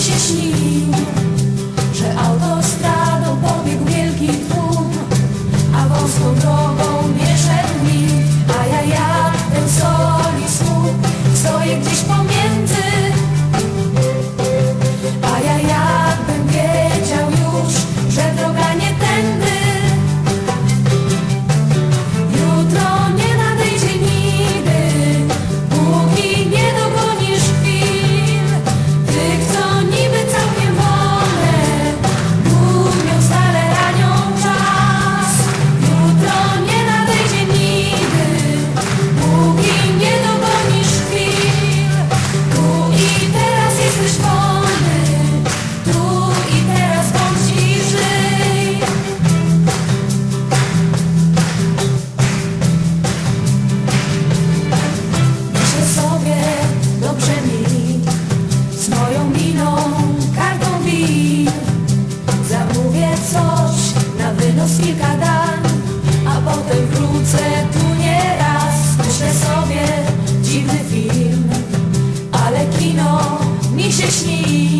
тисячні. przez kilka dań A potem wrócę tu nieraz Myślę sobie dziwny film Ale kino mi się śni.